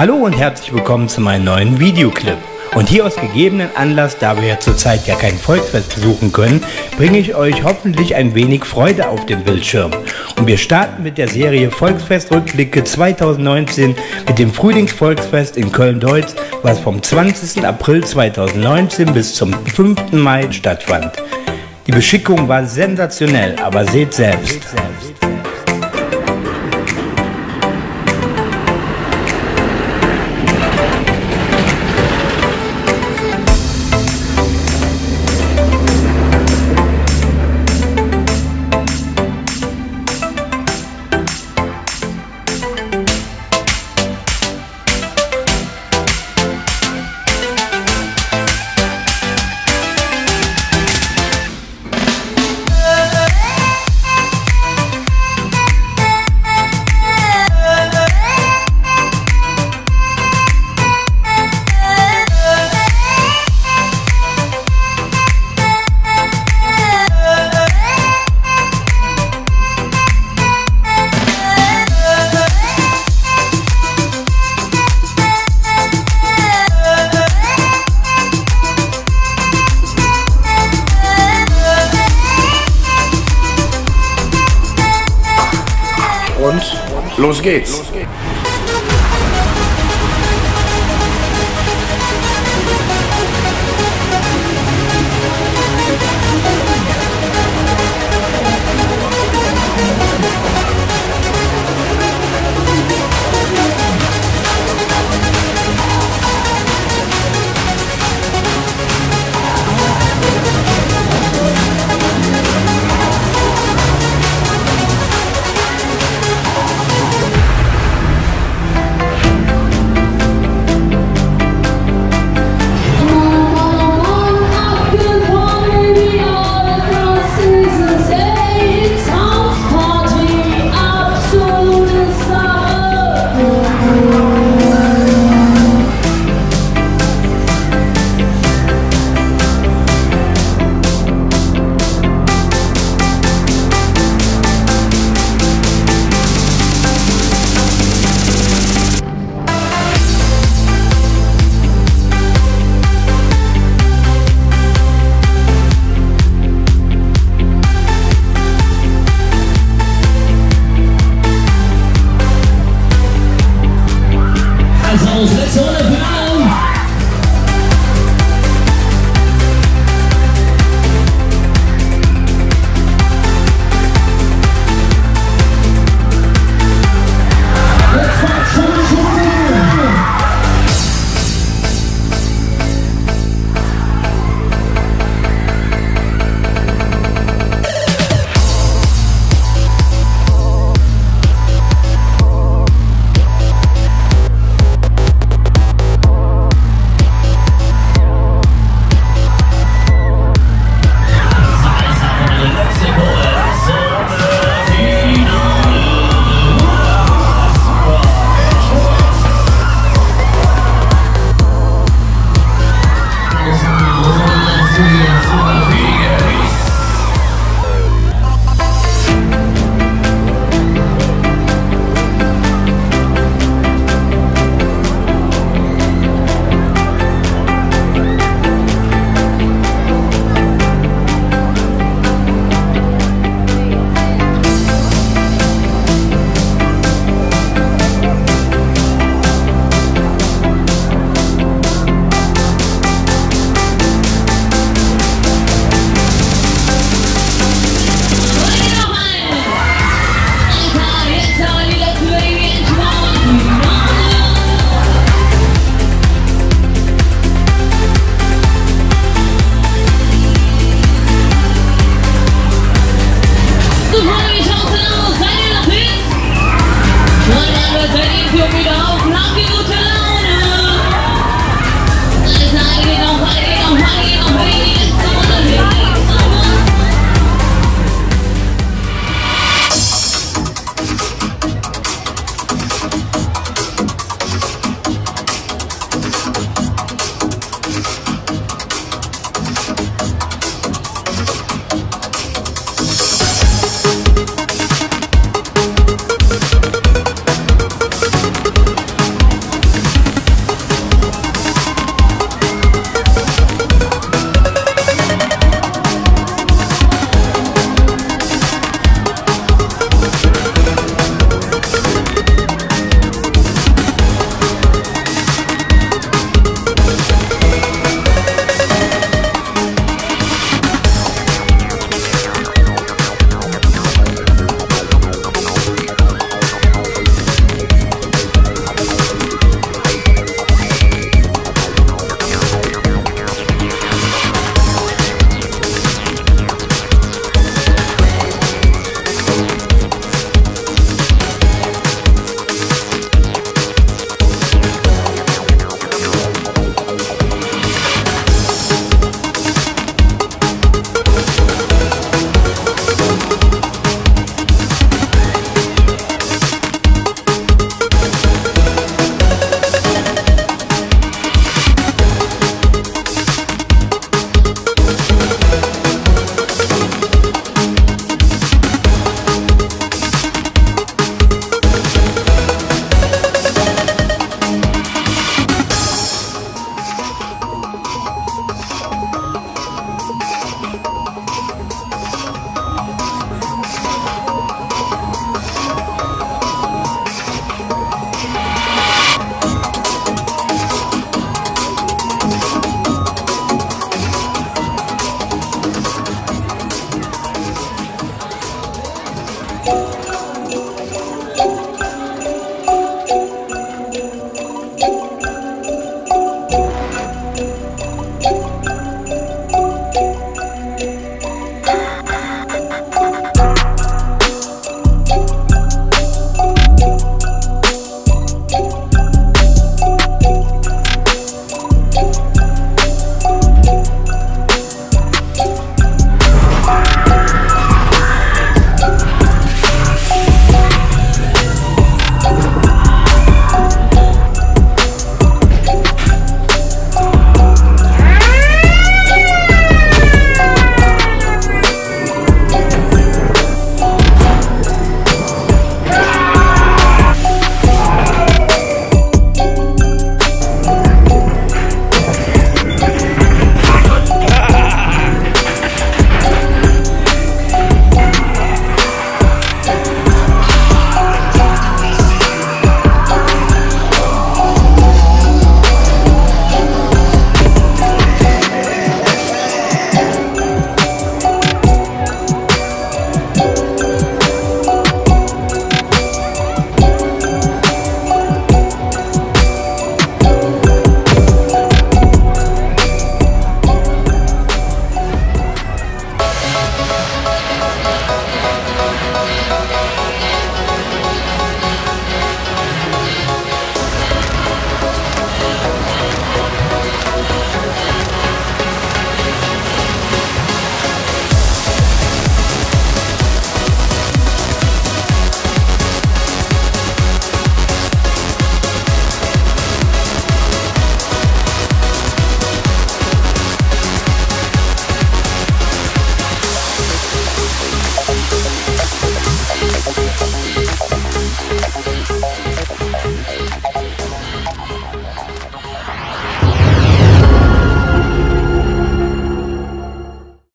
Hallo und herzlich willkommen zu meinem neuen Videoclip. Und hier aus gegebenen Anlass, da wir ja zurzeit ja kein Volksfest besuchen können, bringe ich euch hoffentlich ein wenig Freude auf dem Bildschirm. Und wir starten mit der Serie Volksfest-Rückblicke 2019 mit dem Frühlingsvolksfest in Köln-Deutz, was vom 20. April 2019 bis zum 5. Mai stattfand. Die Beschickung war sensationell, aber seht selbst. Seht selbst. Los geht's. Los geht's. Let's honor